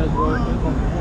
as well.